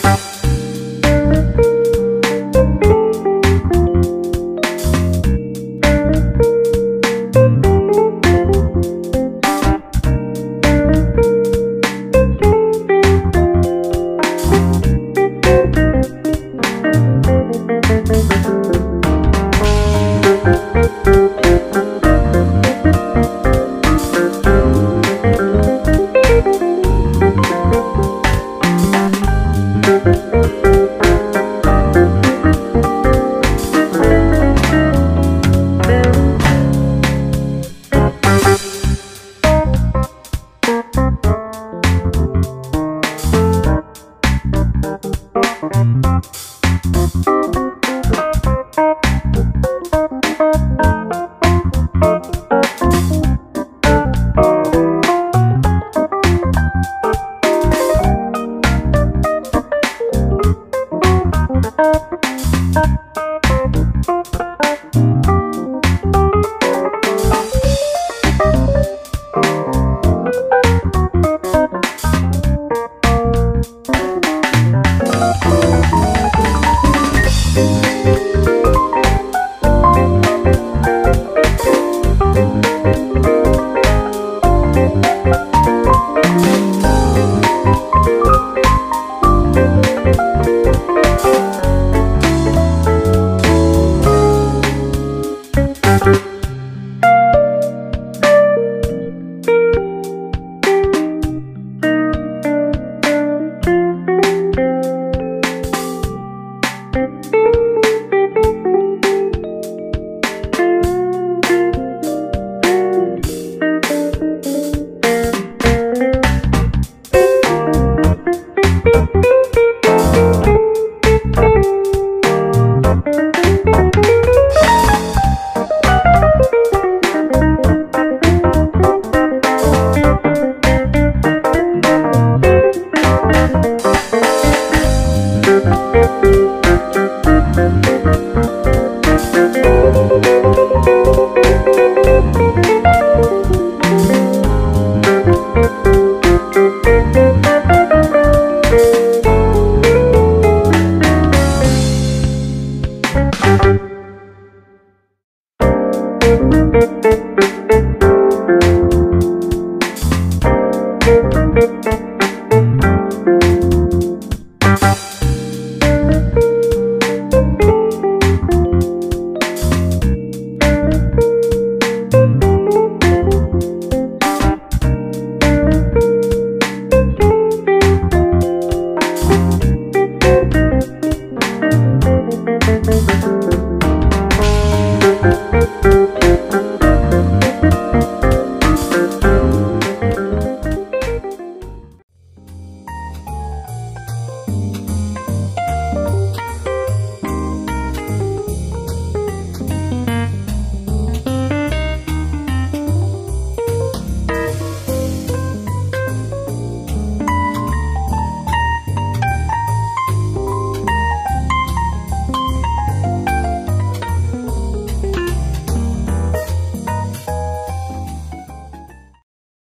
Thank